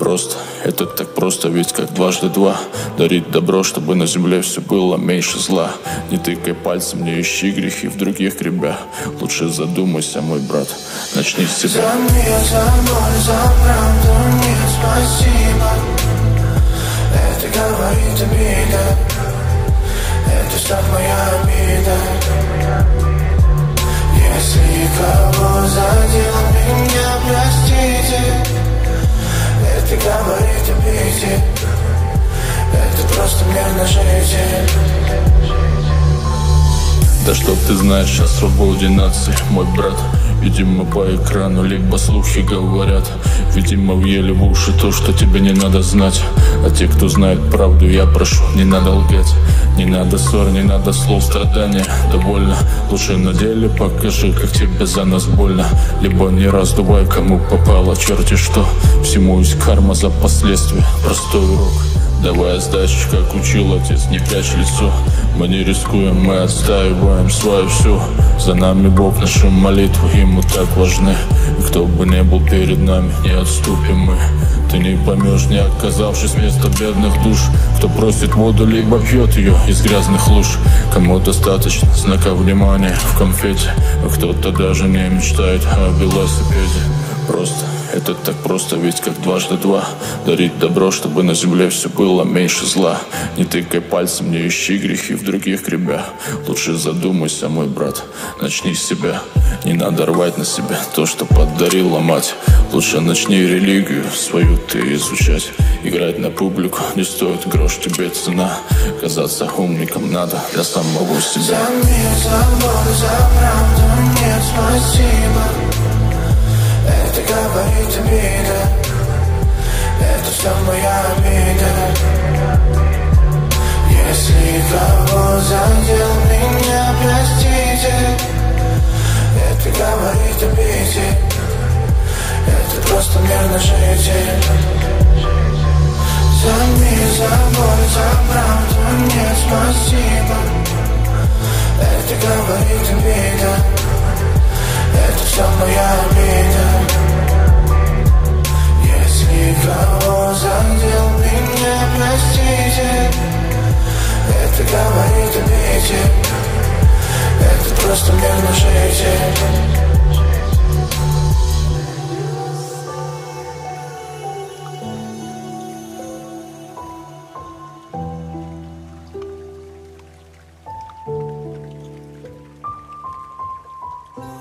Просто, это так просто, ведь как дважды два. Дарить добро, чтобы на земле все было меньше зла. Не тыкай пальцем, не ищи грехи в других гребя Лучше задумайся, мой брат, начни с себя За мир, за боль, за правду нет спасибо говорит обида Это вся моя обида Если кого задел меня, простите это говорит о бите Это просто мирно жить Да что ты знаешь о свободе нации, мой брат Видимо, по экрану либо слухи говорят. Видимо, въели в уши то, что тебе не надо знать. А те, кто знает правду, я прошу, не надо лгать. Не надо ссор, не надо слов страдания. Довольно, лучше на деле покажи, как тебе за нас больно. Либо не раздувай, кому попало, черти что. Всему есть карма за последствия, простой урок Давай сдачи, как учил отец, не прячь лицо. Мы не рискуем, мы отстаиваем свою всю За нами Бог, наши молитвы ему так важны. И кто бы не был перед нами, не отступим мы. Ты не поймешь, не оказавшись вместо бедных душ. Кто просит воду, либо пьет ее из грязных луж. Кому достаточно знака внимания в конфете. А кто-то даже не мечтает о велосипеде. Просто это так просто, ведь как дважды два Дарить добро, чтобы на земле все было меньше зла. Не тыкай пальцем, не ищи грехи в других гребя Лучше задумайся, мой брат, начни с себя. Не надо рвать на себя то, что подарила мать. Лучше начни религию свою ты изучать. Играть на публику не стоит грош тебе цена. Казаться умником надо для самого себя. За мир, за боль, за правду нет спасибо говорит обида Это вся моя обида Если кого задел меня, простите Это говорит обиде Это просто мирно жить шейте Это просто мне на шейте Thank